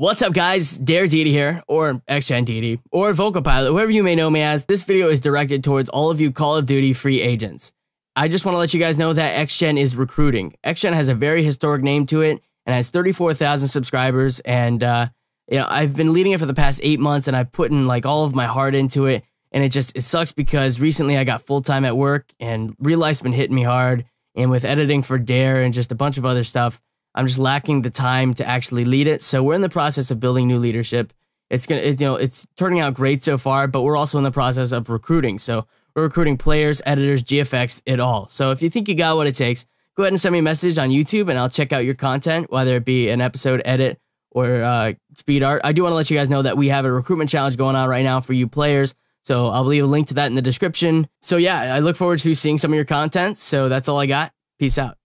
What's up, guys? Dare Deity here, or XGen Deity, or Vocal Pilot, whoever you may know me as. This video is directed towards all of you Call of Duty free agents. I just want to let you guys know that XGen is recruiting. XGen has a very historic name to it and has 34,000 subscribers. And, uh, you know, I've been leading it for the past eight months and I've put in like all of my heart into it. And it just, it sucks because recently I got full time at work and real life's been hitting me hard. And with editing for Dare and just a bunch of other stuff, I'm just lacking the time to actually lead it. So we're in the process of building new leadership. It's gonna, it, you know, it's turning out great so far, but we're also in the process of recruiting. So we're recruiting players, editors, GFX, it all. So if you think you got what it takes, go ahead and send me a message on YouTube, and I'll check out your content, whether it be an episode edit or uh, speed art. I do want to let you guys know that we have a recruitment challenge going on right now for you players. So I'll leave a link to that in the description. So yeah, I look forward to seeing some of your content. So that's all I got. Peace out.